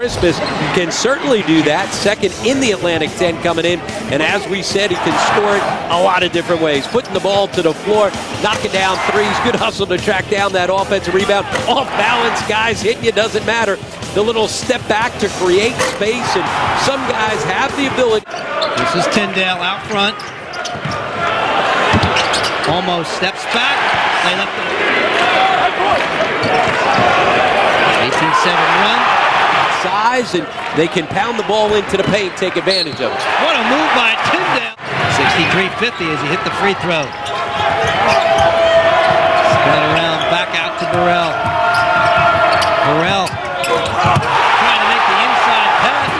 Christmas can certainly do that. Second in the Atlantic 10 coming in. And as we said, he can score it a lot of different ways. Putting the ball to the floor, knocking down threes. Good hustle to track down that offensive rebound. Off balance, guys hitting you, doesn't matter. The little step back to create space. And some guys have the ability. This is Tyndale out front. Almost steps back. They left. Size, and they can pound the ball into the paint, take advantage of it. What a move by Tyndale. 63-50 as he hit the free throw. Spin around, back out to Burrell. Burrell trying to make the inside pass.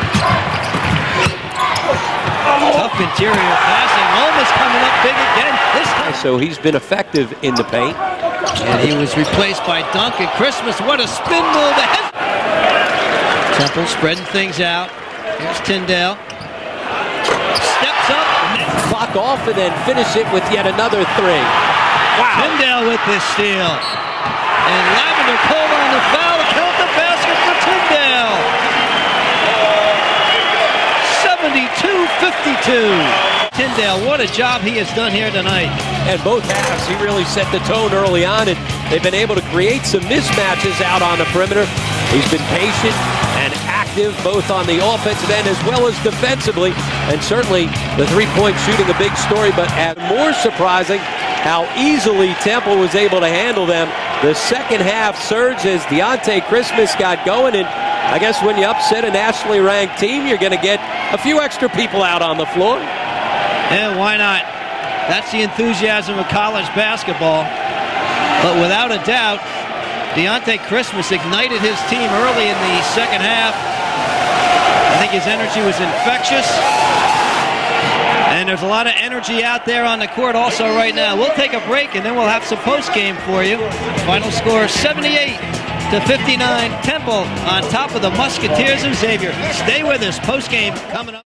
Tough interior passing, almost coming up big again. This time. So he's been effective in the paint. And he was replaced by Duncan Christmas. What a spin move. Temple spreading things out. Here's Tyndale. Steps up. Clock off and then finish it with yet another three. Wow. Tyndale with this steal. And Lavender pulled on the foul to count the basket for Tyndale. 72-52. Tyndale, what a job he has done here tonight. And both halves, he really set the tone early on, and they've been able to create some mismatches out on the perimeter. He's been patient, and active both on the offensive end as well as defensively. And certainly the three-point shooting a big story, but more surprising how easily Temple was able to handle them. The second half surge as Dionte Christmas got going, and I guess when you upset a nationally ranked team, you're going to get a few extra people out on the floor. And why not? That's the enthusiasm of college basketball. But without a doubt, Dionte Christmas ignited his team early in the second half. I think his energy was infectious. And there's a lot of energy out there on the court also right now. We'll take a break and then we'll have some post game for you. Final score 78 to 59. Temple on top of the Musketeers of Xavier. Stay with us. Post game coming up.